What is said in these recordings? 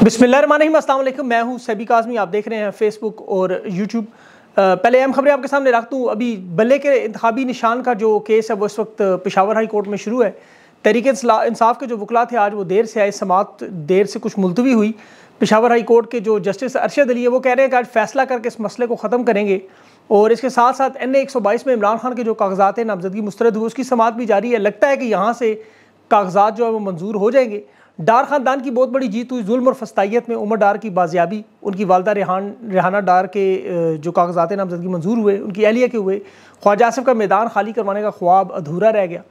वालेकुम मैं हूँ सभी काजमी, आप देख रहे हैं फेसबुक और यूट्यूब पहले अहम खबरें आपके सामने रख दूँ। अभी बल्ले के इंतबी निशान का जो केस है, वो इस वक्त पेशावर हाई कोर्ट में शुरू है। तहरीक इंसाफ के जो वकला थे, आज वो देर से आए। समात देर से कुछ मुलतवी हुई। पेशावर हाई कोर्ट के जो जस्टिस अरशद अली है, वो कह रहे हैं कि आज फैसला करके इस मसले को ख़त्म करेंगे। और इसके साथ साथ एन ए एक सौ बाईस में इमरान खान के जो कागजात हैं, नामजदगी मुस्तरद हुए उसकी समात भी जारी है। लगता है कि यहाँ से कागजात जो है, वो मंजूर हो जाएँगे। डार ख़ानदान की बहुत बड़ी जीत हुई। जुल्म और फस्ताइत में उमर डार की बाजियाबी, उनकी वालदा रेहान, रेहाना डार के जो कागजात नामजदगी मंजूर हुए, उनकी अहलिया के हुए। ख्वाजा आसिफ का मैदान खाली करवाने का ख्वाब अधूरा रह गया।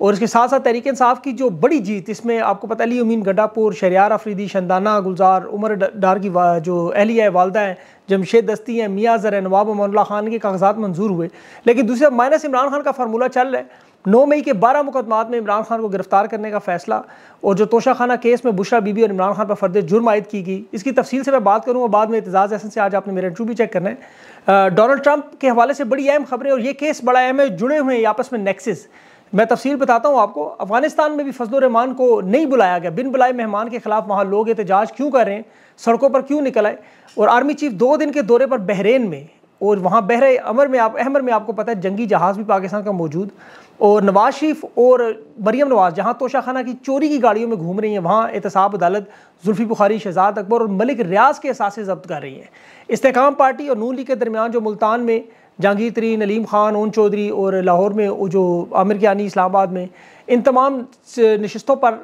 और इसके साथ साथ तहरीक इंसाफ की जो बड़ी जीत, इसमें आपको पता अली उमीन गड्डापुर शरियार अफरीदी, शंदाना, गुलजार, उमर डार की जो अहलिया है, वालदा हैं, जमशेद दस्ती हैं, मियाँ ज़र नवाब अमल्ला खान के कागजात मंजूर हुए। लेकिन दूसरा माइनस इमरान खान का फार्मूला चल रहा है। नौ मई के बारह मुकदमात में इमरान खान को गिरफ़्तार करने का फैसला और जो तोशा खाना केस में बुशरा बीबी और इमरान खान पर फर्द जुर्म आयद की गई। इसकी तफसील से मैं बात करूँगा बाद में एतजाज़ एहसन से आज आपने मेरा इंटरव्यू भी चेक करना है। डोनल्ड ट्रंप के हवाले से बड़ी अहम खबरें और ये केस बड़ा अहम है, जुड़े हुए हैं आपस में नेक्सिस मैं तफसील बताता हूँ आपको, अफ़गानिस्तान में भी फजल को नहीं बुलाया गया। बिन बुलाए मेहमान के खिलाफ वहाँ लोग एहतजाज क्यों कर रहे हैं? सड़कों पर क्यों निकल आए? और आर्मी चीफ दो दिन के दौरे पर बहरेन में। और वहाँ बहरे अमर में आप, अहमर में आपको पता है जंगी जहाज़ भी पाकिस्तान का मौजूद। और नवाज़ शरीफ और मरियम नवाज़, जहाँ तोशा खाना की चोरी की गाड़ियों में घूम रही हैं, वहाँ एहतसाब अदालत जुल्फ़ी बुखारी, शहजाद अकबर और मलिक रियाज के असासे जब्त कर रही है। इस्तेकाम पार्टी और नून लीग के दरमियान जो मुल्तान में जहांगीर तरीन, नलीम खान, ओन चौधरी और लाहौर में वो जो आमिर कियानी, इस्लामाबाद में, इन तमाम नशस्तों पर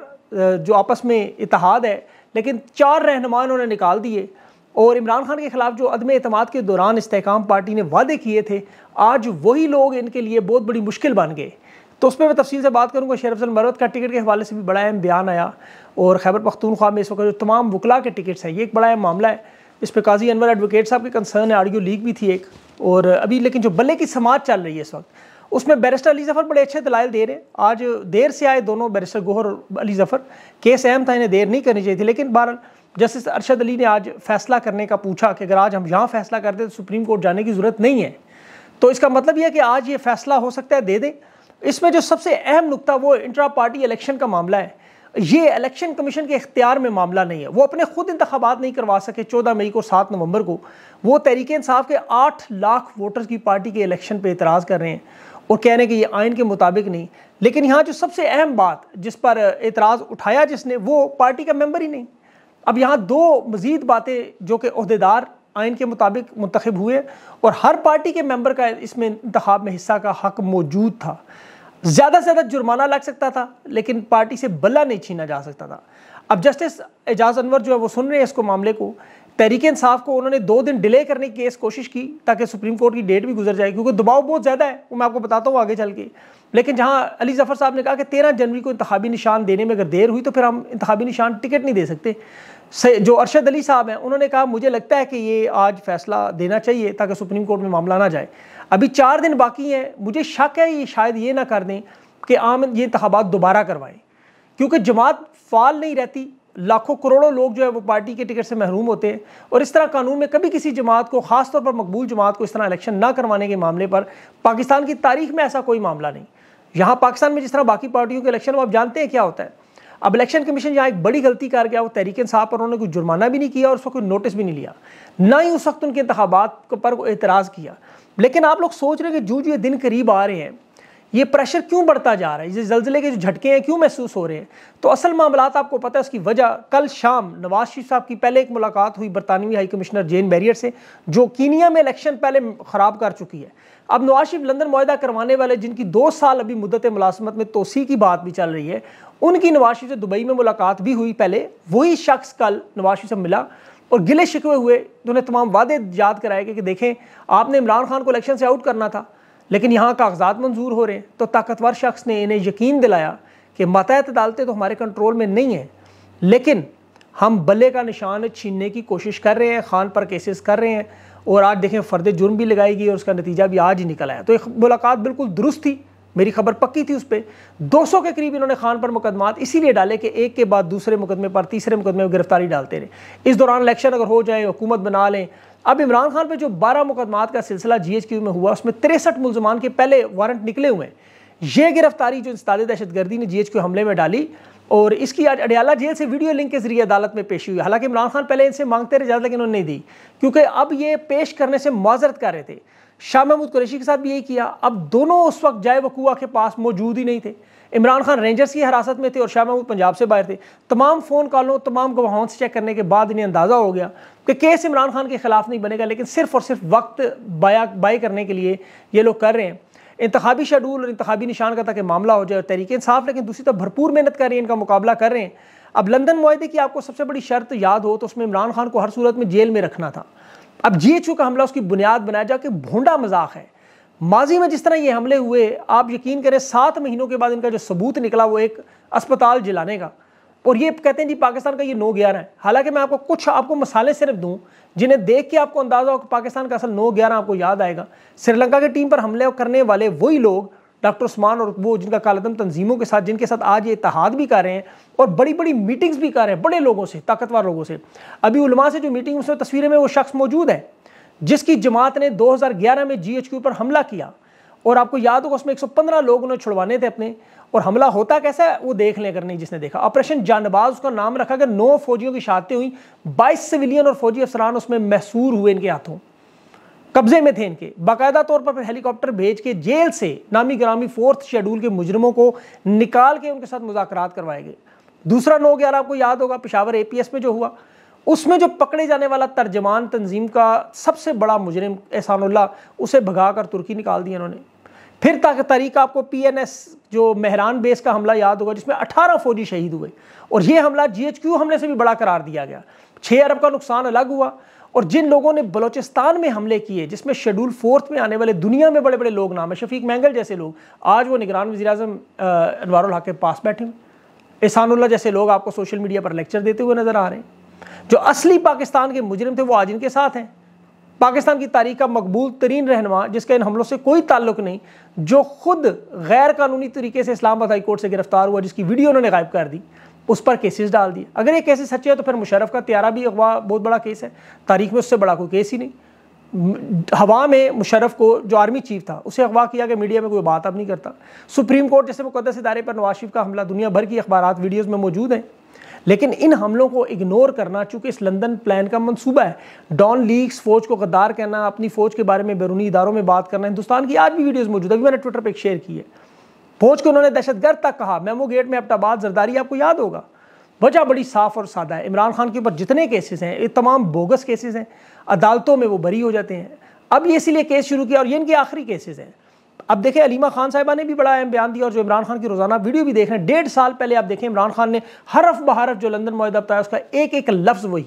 जो आपस में इतिहाद है, लेकिन चार रहनुमा उन्होंने निकाल दिए। और इमरान खान के खिलाफ जो अदम अतमाद के दौरान इस्तेकाम पार्टी ने वादे किए थे, आज वही लोग इनके लिए बहुत बड़ी मुश्किल बन गए। तो उस पर मैं तफसील से बात करूँगा, शेर अफजल मरवत का टिकट के हवाले से भी बड़ा अहम बयान आया और खैबर पख्तूनख्वा में इस वक्त जो तमाम वकला के टिकट्स हैं, ये एक बड़ा अहम मामला है। इस पर काजी अनवर एडवोकेट साहब के कंसर्न है ऑडियो लीक भी थी एक और अभी लेकिन जो बल्ले की समाज चल रही है इस वक्त, उसमें बैरिस्टर अली जफ़र बड़े अच्छे दलाइल दे रहे आज देर से आए दोनों बैरिस्टर, गोहर अली जफ़र, केस अहम था, इन्हें देर नहीं करनी चाहिए थी, लेकिन बहरहाल जस्टिस अरशद अली ने आज फैसला करने का पूछा कि अगर आज हम यहाँ फैसला करते तो सुप्रीम कोर्ट जाने की ज़रूरत नहीं है। तो इसका मतलब यह कि आज ये फैसला हो सकता है, दे दें। इसमें जो सबसे अहम नुकता, वो इंट्रा पार्टी इलेक्शन का मामला है। ये इलेक्शन कमीशन के इख्तियार में मामला नहीं है। वो अपने खुद इंतबात नहीं करवा सके चौदह मई को, सात नवंबर को। वो तहरीक इंसाफ के आठ लाख वोटर्स की पार्टी के इलेक्शन पे इतराज़ कर रहे हैं और कह रहे हैं कि ये आइन के मुताबिक नहीं। लेकिन यहाँ जो सबसे अहम बात जिस पर एतराज़ उठाया जिसने, वो पार्टी का मेंबर ही नहीं। अब यहाँ दो मज़ीद बातें जो कि अहदेदार आइन के मुताबिक मंतखब हुए और हर पार्टी के मेंबर का इसमें इंतखब में हिस्सा का हक मौजूद था। ज़्यादा से ज़्यादा जुर्माना लग सकता था, लेकिन पार्टी से बल्ला नहीं छीना जा सकता था। अब जस्टिस एजाज अनवर जो है वो सुन रहे हैं इसको मामले को। तहरीक इंसाफ को उन्होंने दो दिन डिले करने की केस कोशिश की ताकि सुप्रीम कोर्ट की डेट भी गुजर जाए, क्योंकि दबाव बहुत ज़्यादा है, वो मैं आपको बताता हूँ आगे चल के। लेकिन जहाँ अली जफ़र साहब ने कहा कि तेरह जनवरी को इंतबी निशान देने में अगर देर हुई तो फिर हम इंतबी निशान टिकट नहीं दे सकते। जो अरशद अली साहब हैं, उन्होंने कहा, मुझे लगता है कि ये आज फैसला देना चाहिए, ताकि सुप्रीम कोर्ट में मामला ना जाए। अभी चार दिन बाकी हैं, मुझे शक है ये शायद ये ना कर दें कि आम ये इंतबात दोबारा करवाएँ। क्योंकि जमात फाल नहीं रहती, लाखों करोड़ों लोग जो है, वो पार्टी के टिकट से महरूम होते हैं। और इस तरह कानून में कभी किसी जमात को ख़ास तौर पर मकबूल जमात को इस तरह इलेक्शन ना करवाने के मामले पर पाकिस्तान की तारीख में ऐसा कोई मामला नहीं। यहाँ पाकिस्तान में जिस तरह बाकी पार्टियों के इलेक्शन वो आप जानते हैं क्या होता है? अब इलेक्शन कमीशन यहाँ एक बड़ी गलती कर गया, वो तहरीक साहब पर उन्होंने कोई जुर्माना भी नहीं किया और उसको कोई नोटिस भी नहीं लिया। ना ही उस वक्त उनके इंतबात पर एतराज़ किया। लेकिन आप लोग सोच रहे हैं कि जो जो ये दिन करीब आ रहे हैं, ये प्रेशर क्यों बढ़ता जा रहा है? ये जल्जले के जो झटके हैं, क्यों महसूस हो रहे हैं? तो असल मामला आपको पता है, उसकी वजह कल शाम नवाज़ शरीफ साहब की पहले एक मुलाकात हुई बरतानवी हाई कमिश्नर जेन बैरियर से, जो कीनिया में इलेक्शन पहले ख़राब कर चुकी है। अब नवाज़ शरीफ लंदन माहा करवाने वाले, जिनकी दो साल अभी मुदत मुलाजमत में तोसी की बात भी चल रही है उनकी नवाज़ शरीफ से दुबई में मुलाकात भी हुई पहले। वही शख्स कल नवाज़ शरीफ से मिला और गिले शिकवे हुए तो उन्हें तमाम वादे याद कराए गए कि देखें, आपने इमरान खान को इलेक्शन से आउट करना था, लेकिन यहाँ कागजात मंजूर हो रहे हैं। तो ताकतवर शख्स ने इन्हें यकीन दिलाया कि मतहत अदालतें तो हमारे कंट्रोल में नहीं हैं, लेकिन हम बल्ले का निशान छीनने की कोशिश कर रहे हैं, खान पर केसेस कर रहे हैं, और आज देखें, फ़र्द जुर्म भी लगाई गई और उसका नतीजा भी आज ही निकल आया तो एक मुलाकात बिल्कुल दुरुस्त थी। मेरी खबर पक्की थी उस पर 200 के करीब इन्होंने खान पर मुकदमात, इसीलिए डाले कि एक के बाद दूसरे मुकदमे पर, तीसरे मुकदमे में गिरफ्तारी डालते रहे। इस दौरान इलेक्शन अगर हो जाए, हुकूमत बना लें। अब इमरान खान पर जो बारह मुकदमात का सिलसिला जी एच क्यू में हुआ, उसमें तिरसठ मुलजमान के पहले वारंट निकले हुए हैं। ये गिरफ्तारी जो इंसदाद दहशत गर्दी ने जी एच क्यू हमले में डाली, और इसकी आज अडियाला जेल से वीडियो लिंक के ज़रिए अदालत में पेश हुई। हालाँकि इमरान खान पहले इनसे मांगते रहे, ज़्यादा लेकिन उन्होंने नहीं दी, क्योंकि अब ये पेश करने से माजरत कर रहे थे। शाह महमूद कुरैशी के साथ भी यही किया। अब दोनों उस वक्त जाए वकूआ के पास मौजूद ही नहीं थे। इमरान खान रेंजर्स की हिरासत में थे और शाह महमूद पंजाब से बाहर थे। तमाम फ़ोन कॉलों, तमाम गवाहों से चेक करने के बाद इन्हें अंदाज़ा हो गया कि केस इमरान खान के खिलाफ नहीं बनेगा, लेकिन सिर्फ़ और सिर्फ़ वक्त बाया बाय करने के लिए ये लोग कर रहे हैं। इंतबी शेड्यूल और इंतबी निशान का ताकि मामला हो जाए और तरीके इंसाफ, लेकिन दूसरी तरफ़ भरपूर मेहनत कर रही है, इनका मुकाबला कर रहे हैं। अब लंदन माहे की आपको सबसे बड़ी शर्त याद हो तो उसमें इमरान खान को हर सूरत में जेल में रखना था। अब जी एच का हमला उसकी बुनियाद बनाया जाके भोंडा मज़ाक है। माजी में जिस तरह ये हमले हुए, आप यकीन करें, सात महीनों के बाद इनका जो सबूत निकला, वो एक अस्पताल जलाने का। और ये कहते हैं जी, पाकिस्तान का ये नो ग्यारह है। हालाँकि मैं आपको कुछ आपको मसाले सिर्फ़ दूँ, जिन्हें देख के आपको अंदाज़ा हो कि पाकिस्तान का असल नौ ग्यारह आपको याद आएगा। श्रीलंका की टीम पर हमले करने वाले वही लोग डॉक्टर उस्मान और वो जिनका कालदम तंजीमों के साथ, जिनके साथ आज ये इतिहाद भी कर रहे हैं और बड़ी बड़ी मीटिंग्स भी कर रहे हैं, बड़े लोगों से, ताकतवर लोगों से। अभी उलमा से जो मीटिंग उसमें तस्वीरें में वो शख्स मौजूद है, जिसकी जमात ने 2011 में जीएचक्यू पर हमला किया। और आपको याद होगा, उसमें 115 लोग उन्हें छुड़वाने थे अपने। और हमला होता कैसा है, वो देख लें करनी जिसने देखा। ऑपरेशन जानबाज, उसका नाम रखा गया नौ फौजियों की शहादतें हुई 22 सिविलियन और फौजी अफसरान उसमें महसूर हुए इनके हाथों। कब्जे में थे इनके। बाकायदा तौर पर हेलीकॉप्टर भेज के जेल से नामी ग्रामी फोर्थ शेड्यूल के मुजरमों को निकाल के उनके साथ मुजाकर करवाए गए। दूसरा नौ ग्यारह आपको याद होगा, पिशावर एपीएस में जो हुआ, उसमें जो पकड़े जाने वाला तर्जमान तंजीम का सबसे बड़ा मुजरिम एहसानुल्ला उसे भगाकर तुर्की निकाल दिया उन्होंने फिर तक तरीका आपको पीएनएस जो मेहरान बेस का हमला याद होगा, जिसमें 18 फौजी शहीद हुए। और ये हमला जीएचक्यू हमले से भी बड़ा करार दिया गया। छः अरब का नुकसान अलग हुआ और जिन लोगों ने बलोचिस्तान में हमले किए, जिसमें शेड्यूल फोर्थ में आने वाले दुनिया में बड़े बड़े लोग नाम है, शफीक मैंगल जैसे लोग, आज वो निगरान वजी अजम अनवारुल हक के पास बैठे हुए एहसानुल्ला जैसे लोग आपको सोशल मीडिया पर लेक्चर देते हुए नज़र आ रहे हैं। जो असली पाकिस्तान के मुजरिम थे, वो आज इनके साथ हैं। पाकिस्तान की तारीख का मकबूल तरीन रहनमा, जिसका इन हमलों से कोई ताल्लुक नहीं, जो खुद गैर कानूनी तरीके से इस्लामाबाद हाई कोर्ट से गिरफ़्तार हुआ, जिसकी वीडियो उन्होंने गायब कर दी उस पर केसेस डाल दिए। अगर ये केसेस सच्चे हैं तो फिर मुशरफ का त्यारा भी अगवा बहुत बड़ा केस है। तारीख में उससे बड़ा कोई केस ही नहीं। हवा में मुशरफ को, जो आर्मी चीफ था, उसे अगवा किया कि मीडिया में कोई बात अब नहीं करता। सुप्रीम कोर्ट जैसे मुकदस इदारे पर नवाज़ शरीफ का हमला, दुनिया भर की अखबार वीडियोज़ में मौजूद हैं। लेकिन इन हमलों को इग्नोर करना, चूँकि इस लंदन प्लान का मंसूबा है डॉन लीग्स फौज को गद्दार कहना अपनी फौज के बारे में बैरूनी इदारों में बात करना, हिंदुस्तान की आज भी वीडियोज़ मौजूद है। अभी मैंने ट्विटर पर शेयर की है। फौज के उन्होंने दहशतगर्द तक कहा, मेमो गेट में अब्टाबाद जरदारी आपको याद होगा। वजह बड़ी साफ़ और सादा है। इमरान खान के ऊपर जितने केसेस हैं, ये तमाम बोगस केसेस हैं, अदालतों में वो बरी हो जाते हैं। अब ये इसीलिए केस शुरू किया और ये इनके आखिरी केसेस हैं। अब देखें, अलीमा खान साहिबा ने भी बड़ा अहम बयान दिया और जो इमरान खान की रोज़ाना वीडियो भी देख रहे हैं, डेढ़ साल पहले आप देखें, इमरान खान ने हरफ बहरफ जो लंदन मुहिदा बताया, उसका एक एक लफ्ज़ वही।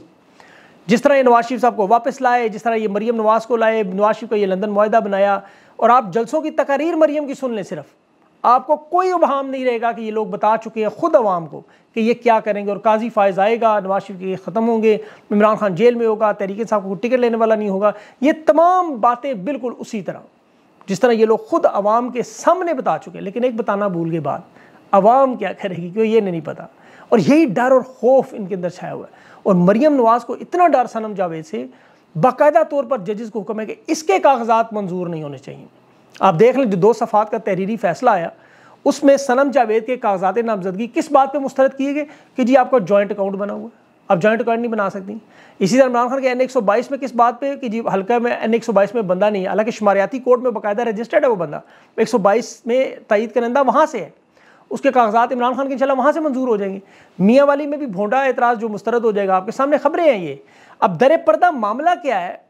जिस तरह ये नवाज़ शरीफ साहब को वापस लाए, जिस तरह ये मरीम नवाज़ को लाए, नवाज़ शरीफ का ये लंदन मुहिदा बनाया, और आप जलसों की तकारीर मरीम की सुन लें सिर्फ़। आपको कोई उबहाम नहीं रहेगा कि ये लोग बता चुके हैं खुद अवाम को कि ये क्या करेंगे और काजी फायज आएगा, नवाज़ शरीफ के ख़त्म होंगे, इमरान खान जेल में होगा तरीके साहब को टिकट लेने वाला नहीं होगा। ये तमाम बातें बिल्कुल उसी तरह, जिस तरह ये लोग खुद आवाम के सामने बता चुके हैं। लेकिन एक बताना भूल के बाद आवाम क्या करेगी क्यों ये नहीं पता। और यही डर और खौफ इनके अंदर छाया हुआ है। और मरियम नवाज़ को इतना डर सनम जावेद से बाकायदा तौर पर जजेस को हुक्म है कि इसके कागजात मंजूर नहीं होने चाहिए। आप देख लें जो दो सफ़ात का तहरीरी फैसला आया उसमें सनम जावेद के कागजात नामजदगी किस बात पर मुस्तरद किए गए? कि जी आपका जॉइंट अकाउंट बना हुआ है। अब जॉइंट अकाउंट नहीं बना सकती। इसी तरह इमरान खान के एन एक सौ बाईस में किस बात पे कि जी हल्का में एन एक सौ बाईस में बंदा नहीं है, हालाँकि शुमारियाती कोर्ट में बाकायदा रजिस्टर्ड है वो बंदा। एक सौ बाईस में तईद करंदा वहाँ से है। उसके कागजात इमरान खान के इंशाल्लाह वहाँ से मंजूर हो जाएँगे। मियाँ वाली में भी भोंडा एतराज़ जो मुस्तरद हो जाएगा, आपके सामने खबरें हैं ये। अब दर पर्दा मामला क्या है?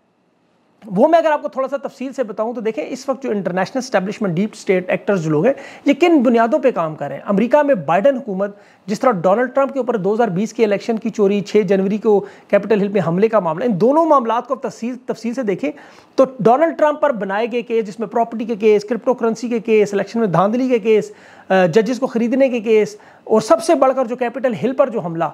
वो मैं अगर आपको थोड़ा सा तफसील से बताऊँ तो देखें इस वक्त जो international establishment deep state actors जो लोग हैं, ये किन बुनियादों पे काम कर रहे हैं? अमेरिका में बाइडन हुकूमत, जिस तरह डोनाल्ड ट्रंप के ऊपर 2020 के इलेक्शन की चोरी 6 जनवरी को कैपिटल हिल में हमले का मामला, इन दोनों मामला को तफसील तफसील से देखें तो डोनाल्ड ट्रंप पर बनाए गए केस, जिसमें प्रॉपर्टी के केस क्रिप्टो करेंसी के केस इलेक्शन में धांधली के केस जजेस को खरीदने के केस, और सबसे बढ़कर जो कैपिटल हिल पर जो हमला,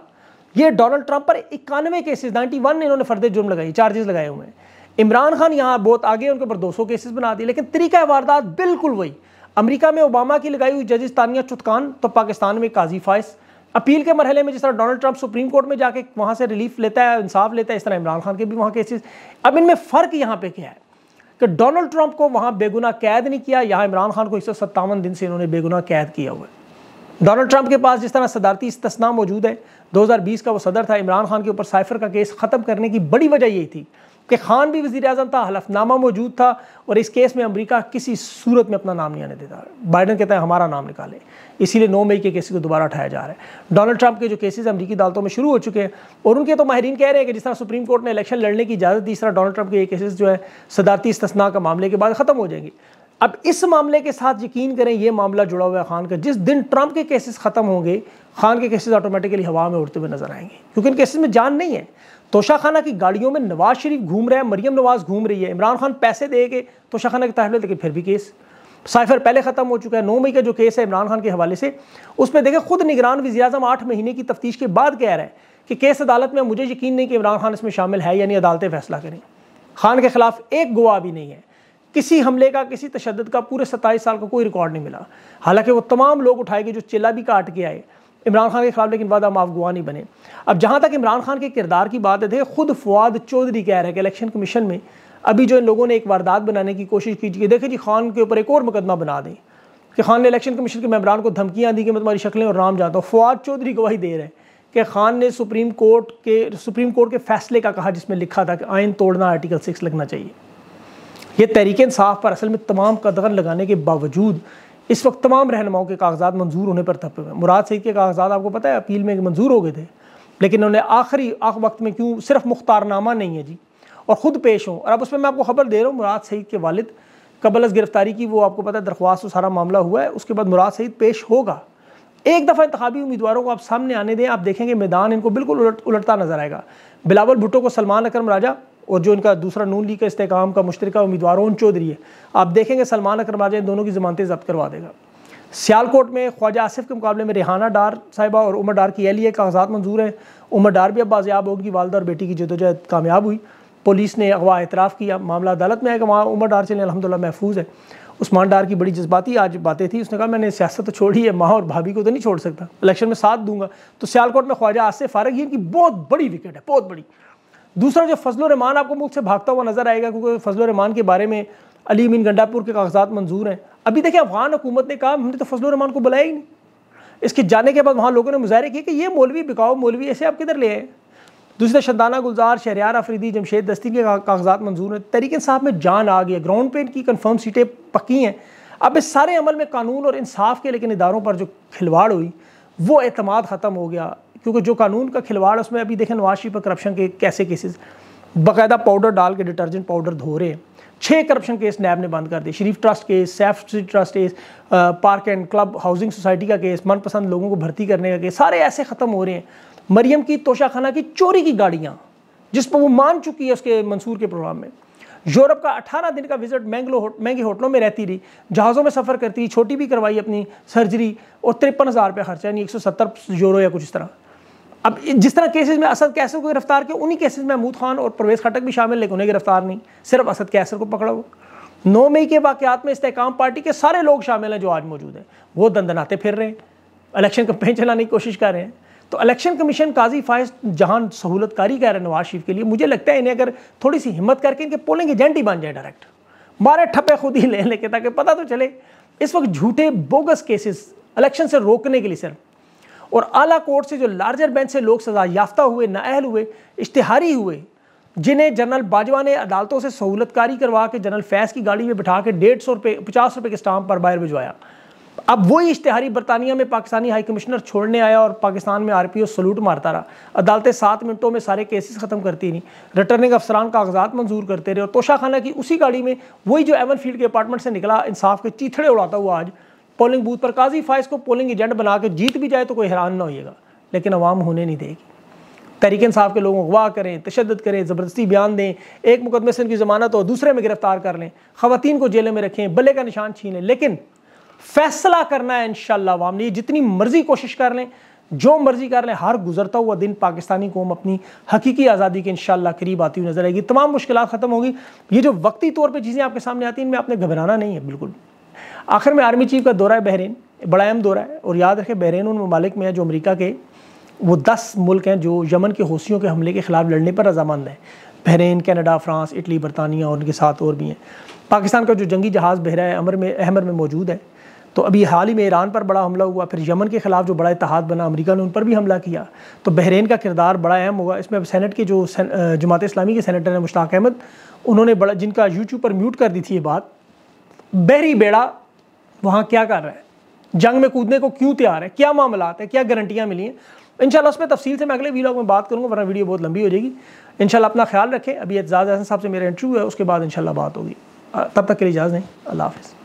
ये डोनाल्ड ट्रंप पर इक्यानवे केसेस नाइन्टी इन्होंने फर्दे जुर्म लगाई चार्जेस लगाए हुए हैं। इमरान खान यहाँ बहुत आगे उनके ऊपर 200 केसेस बना दिए, लेकिन तरीका वारदात बिल्कुल वही। अमेरिका में ओबामा की लगाई हुई जजिस तानिया चुतकान तो पाकिस्तान में काजी फायस अपील के मरहले में जिस तरह डोनाल्ड ट्रंप सुप्रीम कोर्ट में जाके वहाँ से रिलीफ लेता है, इंसाफ लेता है, इस तरह इमरान खान के भी वहाँ केसेस। अब इनमें फ़र्क यहाँ पे क्या है? कि डोनाल्ड ट्रंप को वहाँ बेगुना कैद नहीं किया, यहाँ इमरान खान को एक सौ सत्तावन दिन से इन्होंने बेगुना कैद किया हुआ है। डोनाल्ड ट्रंप के पास जिस तरह सदारती इस्तना मौजूद है 2020 का वो सदर था, इमरान खान के ऊपर साइफर का केस ख़त्म करने की बड़ी वजह यही थी कि खान भी वजी अजम था, हलफनामा मौजूद था और इस केस में अमरीका किसी सूरत में अपना नाम नहीं आने देता। बाइडन कहता है, हमारा नाम निकाले। इसीलिए नौ मई के केस को दोबारा उठाया जा रहा है। डोनाल्ड ट्रंप के जो केसेस अमरीकी अदालतों में शुरू हो चुके हैं और उनके तो माहरीन कह रहे हैं कि जिस तरह सुप्रीम कोर्ट ने इलेक्शन लड़ने की इजाज़त दी, इस तरह डोनाल्ड ट्रंप के ये केसेस जो है, सदारती इस्तना का मामले के बाद ख़त्म हो जाएँगे। अब इस मामले के साथ यकीन करें, ये मामला जुड़ा हुआ है खान का। जिस दिन ट्रंप के केसेस ख़त्म होंगे, खान के केसेस ऑटोमेटिकली हवा में उड़ते हुए नज़र आएँगे, क्योंकि इन केसेस में जान नहीं है। तोशा खाना की गाड़ियों में नवाज़ शरीफ घूम रहे हैं, मरियम नवाज़ घूम रही है। इमरान खान पैसे दे के तोशा के तहत लेकिन फिर भी केस। साइफर पहले ख़त्म हो चुका है। नौ मई का जो केस है इमरान खान के हवाले से, उसमें देखें, खुद निगरान वजी अजम आठ महीने की तफ्तीश के बाद कह रहा है कि केस अदालत में, मुझे यकीन नहीं कि इमरान खान इसमें शामिल है यानी अदालतें फैसला करें। खान के खिलाफ एक गवाह भी नहीं है। किसी हमले का, किसी तशद का पूरे सत्ताईस साल का कोई रिकॉर्ड नहीं मिला। हालाँकि वो तमाम लोग उठाए गए जो चिल्ला भी काट के आए। इमरान खान के खिलाफ, लेकिन वादा माफ़ गुआ नहीं बने। अब जहाँ तक इमरान खान के किरदार की बात है खुद फवाद चौधरी कह रहे हैं कि इलेक्शन कमीशन में अभी जो इन लोगों ने एक वारदात बनाने की कोशिश की कि देखे जी, खान के ऊपर एक और मुकदमा बना दें कि खान ने इलेक्शन कमीशन के मेम्बरान को धमकियाँ दी कि मैं तुम्हारी शक्लें और राम जाता हूँ। फवाद चौधरी गवाही दे रहे हैं कि खान ने सुप्रीम कोर्ट के, सुप्रीम कोर्ट के फैसले का कहा, जिसमें लिखा था कि आयन तोड़ना आर्टिकल सिक्स लगना चाहिए। ये तहरीक इंसाफ पर असल में तमाम कदगन लगाने के बावजूद इस वक्त तमाम रहनुमाओं के कागजात मंजूर होने पर थपे हुए मुराद सईद के कागजात, आपको पता है, अपील में मंजूर हो गए थे। लेकिन उन्होंने आखिरी आख वक्त में क्यों सिर्फ़ मुख्तारनामा नहीं है जी? और ख़ुद पेश हों। और अब उसमें मैं आपको खबर दे रहा हूँ, मुराद सईद के वालिद, कबल गिरफ्तारी की, वो आपको पता है, दरख्वास्त सारा मामला हुआ है। उसके बाद मुराद सईद पेश होगा। एक दफ़ा इंतबी उम्मीदवारों को आप सामने आने दें, आप देखेंगे मैदान, इनको बिल्कुल उलट उलटता नज़र आएगा। बिलावल भुट्टो को सलमान अकरम राजा और जो इनका दूसरा नून लीग का इस्तेकाम का मुश्तर उम्मीदवार ओन चौधरी है। आप देखेंगे सलमान अकरम राजा इन दोनों की जमानतें जब्त करवा देगा। सियालकोट में ख्वाजा आसिफ के मुकाबले में रेहाना डार साहिबा और उमर डार की एलिए कागजात मंजूर हैं। उमर डार भी अब बाजियाब होगी वालदा और बेटी की जदोजहद कामयाब हुई। पुलिस ने अगवा एतराफ़ किया। मामला अदालत में आएगा वहाँ उमर डार चले अलहमदिल्ला महफूज है। उस्मान डार की बड़ी जज्बाती आज बातें थी। उसने कहा, मैंने सियासत तो छोड़ी है, माँ और भाभी को तो नहीं छोड़ सकता। इलेक्शन में साथ दूँगा। तो सियालकोट में ख्वाजा आसिफ फारग ही इनकी बहुत बड़ी विकेट है, बहुत बड़ी। दूसरा जो फजल रहमान आपको मुल्क से भागता हुआ नज़र आएगा, क्योंकि फजल रहमान के बारे में अली अमीन गंडापुर के कागजात मंजूर हैं। अभी देखिए, अफगान हुकूमत ने कहा, हमने तो फजल रहमान को बुलाया ही नहीं। इसके जाने के बाद वहाँ लोगों ने मुजाहरे किए कि ये मौलवी बिकाओ मौलवी ऐसे आप किधर ले आए। दूसरे, शदाना गुलजार, शहरियार अफरीदी जमशेद दस्ती के कागजात मंजूर हैं। तरीके साहब में जान आ गई ग्राउंड पे इनकी कन्फर्म सीटें पक्की हैं। अब इस सारे अमल में कानून और इंसाफ के, लेकिन इदारों पर जो खिलवाड़ हुई, वो अतमाद ख़त्म हो गया। क्योंकि जो कानून का खिलवाड़ उसमें अभी देखें नवाज़ शरीफ पर करप्शन के कैसे केसेस बाकायदा पाउडर डाल के डिटर्जेंट पाउडर धो रहे छः करप्शन केस नैब ने बंद कर दिए। Sharif trust case Saif trust case park and club housing society का केस मनपसंद लोगों को भर्ती करने का केस सारे ऐसे ख़त्म हो रहे हैं। मरियम की तोशाखाना की चोरी की गाड़ियाँ, जिस पर वो मान चुकी है उसके मंसूर के प्रोग्राम में। यूरोप का 18 दिन का विज़िट मैंगलो महँगे होटलों में रहती रही। जहाज़ों में सफ़र करती छोटी भी करवाई अपनी सर्जरी और तिरपन हज़ार रुपया खर्चा, यानी एक सौ सत्तर यूरो या कुछ इस तरह। अब जिस तरह केसेस में असद कैसर को गिरफ़्तार किया, उन्हीं केसेस में महमूद खान और परवेज खटक भी शामिल, लेकिन उन्हें गिरफ़्तार नहीं। सिर्फ़ असद कैसर को पकड़ा वो नौ मई के वाकत में इस्तेकाम पार्टी के सारे लोग शामिल हैं जो आज मौजूद हैं। वो दंदनाते फिर रहे हैं। इलेक्शन कैंपेन चलाने की कोशिश कर रहे हैं। तो इलेक्शन कमीशन काजी फायज जहाँ सहूलतकारी कह रहे हैं नवाज़ शरीफ के लिए, मुझे लगता है इन्हें अगर थोड़ी सी हिम्मत करके इनके पोलिंग एजेंट ही बन जाए डायरेक्ट मारे ठप्पे खुद ही ले लेके ताकि पता तो चले। इस वक्त झूठे बोगस केसेस इलेक्शन से रोकने के लिए सिर्फ़ और आला कोर्ट से जो लार्जर बेंच से लोग सजा याफ्ता हुए, नाअहल हुए, इश्तहारी हुए, जिन्हें जनरल बाजवा ने अदालतों से सहूलतकारी करवा के जनरल फैज़ की गाड़ी में बिठा के डेढ़ सौ रुपये पचास रुपये के स्टाम्प पर बाहर भिजवाया। अब वही इश्तहारी बरतानिया में पाकिस्तानी हाई कमिश्नर छोड़ने आया और पाकिस्तान में आर पी ओ सलूट मारता रहा। अदालतें सात मिनटों में सारे केसेस ख़त्म करती नहीं रिटर्निंग अफसरान कागजात मंजूर करते रहे और तोशा खाना की उसी गाड़ी में वही जो एवन फ़ील्ड के अपार्टमेंट से निकला, इंसाफ के चीथड़े उड़ाता हुआ आज पोलिंग बूथ पर काजी फाइज को पोलिंग एजेंट बना के जीत भी जाए तो कोई हैरान ना होइएगा, लेकिन अवाम होने नहीं देगी। तरीके इंसाफ के लोगों को अगवा करें तशद करें, ज़बरदस्ती बयान दें, एक मुकदमे से उनकी ज़मानत हो, दूसरे में गिरफ़्तार कर लें ख़वान को जेल में रखें, बल्ले का निशान छीन लें, लेकिन फैसला करना है इन अवाम ने जितनी मर्ज़ी कोशिश कर लें, जो मर्ज़ी कर लें, हर गुजरता हुआ दिन पाकिस्तानी कौम अपनी हकीकी आज़ादी के इंशाल्लाह करीब आती हुई नज़र आएगी। तमाम मुश्किल ख़त्म होगी। ये जो वक्ती तौर पर चीज़ें आपके सामने आती हैं, इनमें आपने घबराना नहीं है, बिल्कुल। आखिर में आर्मी चीफ का दौरा है बहरीन, बड़ा अहम दौरा है। और याद रखें, बहरीन उन ममालिक में है जो अमरीका के, वो दस मुल्क हैं जो यमन के हौसियों के हमले के ख़िलाफ़ लड़ने पर रजामंद हैं। बहरीन, कनाडा, फ्रांस, इटली, बरतानिया और उनके साथ और भी हैं। पाकिस्तान का जो जंगी जहाज़ बहरा अमर में, अहमर में मौजूद है। तो अभी हाल ही में ईरान पर बड़ा हमला हुआ, फिर यमन के खिलाफ जो बड़ा इतिहाद बना, अमेरिका ने उन पर भी हमला किया। तो बहरीन का किरदार बड़ा अहम होगा। इसमें सेनेट के जो जमात इस्लामी के सेनेटर हैं, मुश्ताक अहमद, उन्होंने बड़ा, जिनका यूट्यूब पर म्यूट कर दी थी ये बात, बहरी बेड़ा वहाँ क्या कर रहा है? जंग में कूदने को क्यों तैयार है? क्या मामला है? क्या गारंटियाँ मिली हैं? इंशाल्लाह उसमें तफसील से मैं अगले वीडियो में बात करूँगा, वरना वीडियो बहुत लंबी हो जाएगी। इंशाल्लाह अपना ख्याल रखें। अभी एजाज हसन साहब से मेरा इंटरव्यू है, उसके बाद इंशाल्लाह बात होगी। तब तक के लिए इजाज़ नहीं। अल्लाह हाफ़